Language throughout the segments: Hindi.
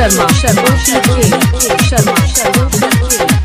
Sharma, Sharma, Sharma, Sharma, Sharma, Sharma, Sharma,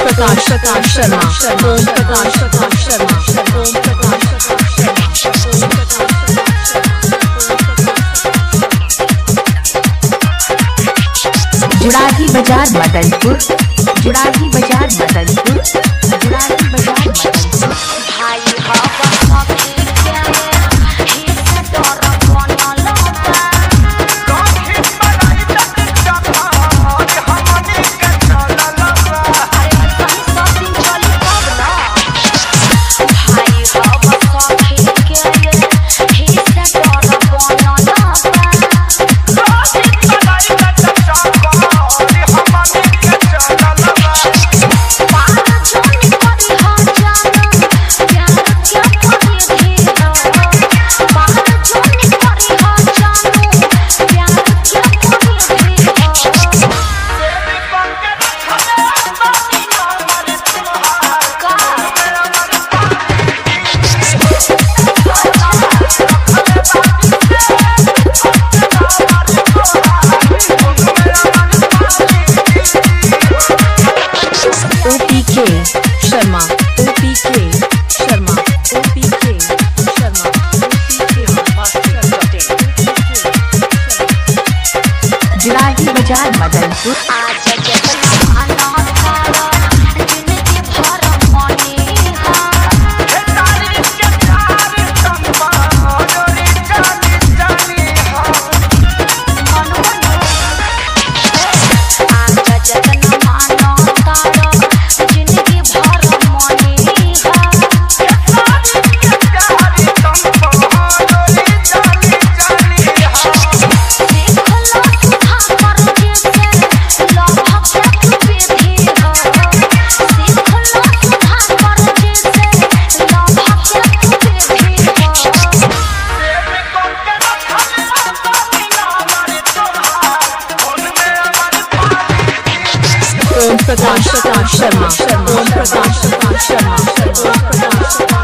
Prakash Prakash Sharma Om Prakash Prakash Sharma Om Prakash Judahi बाज़ार, मदनपुर। जुड़ाही बाज़ार, मदनपुर। जुड़ाही बाज़ार। बाज़ार प्रकाश प्रकाश शर्मा ओम प्रकाश प्रकाश शर्मा ओम प्रकाश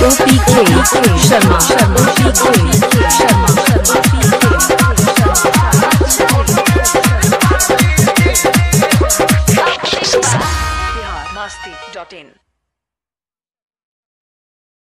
शर्मा शर्मा शर्मा शर्मा शर्मा